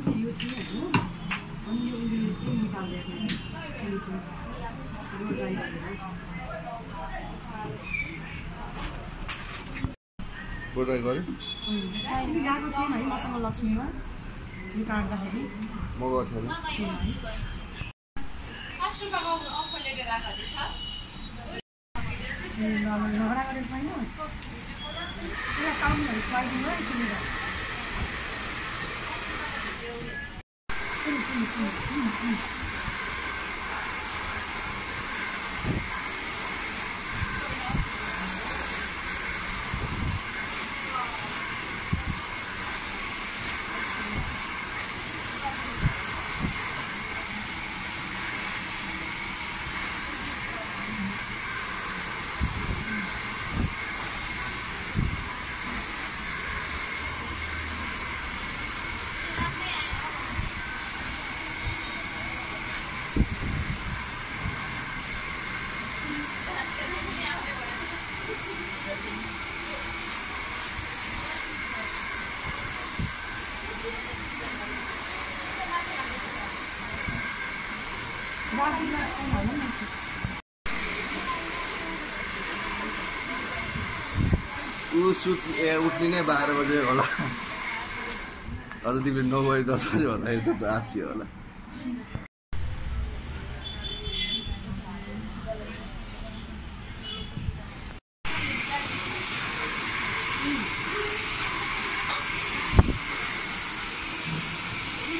चाहिँ यो थियो होइन अनि यो उसले चाहिँ चाहिँ यो ड्राइभरले बोर्ड गऱ्यो तिमी गएको थिएन है मसँग लक्ष्मीमा यो काट्दाखेरि म गएको थिएन झगडा गरेको छैन त्यसलाई चाउमिनहरू खुवाइदिनु है किनेर Thank you. ऊ सुत ए उठ्ने नै बाह्र बजे होला। अझ तिमीले नौ बजी दस बजी भन्दाखेरि त आत्यो होला।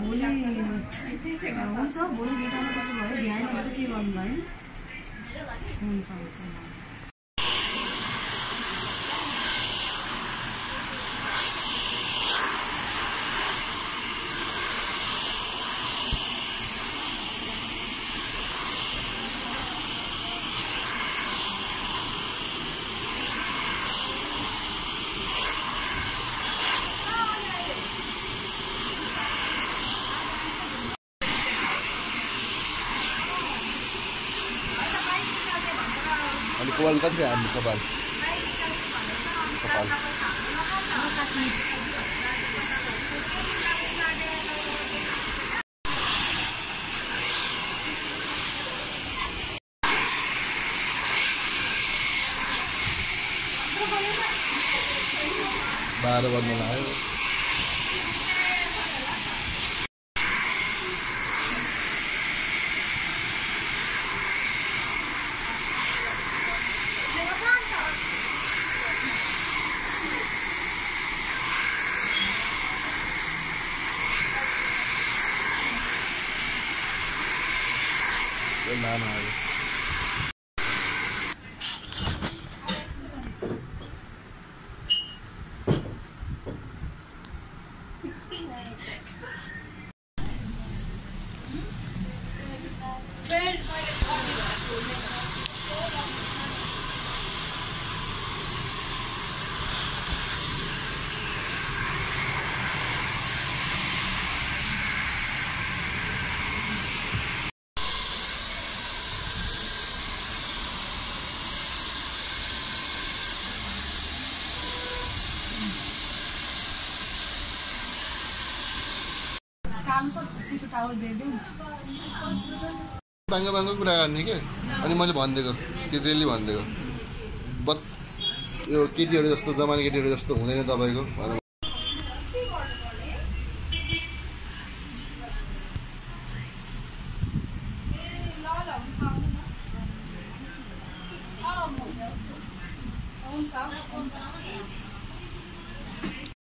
भोलि हुन्छ भोलि भेटाउनु कसो भयो बिहान त के गर्नु भयो हुन्छ हुन्छ Kuan kan ya ambil kapan? Kapan? Baru baru lagi. lá na área. Where's my बाङ्गो बाङ्गो कुरा गर्ने के? अनि मैले भनिदिएको केटीले भनिदिएको। बत् यो केटीहरू जस्तो जमाने केटीहरू जस्तो हुँदैन तपाईँको भनेर।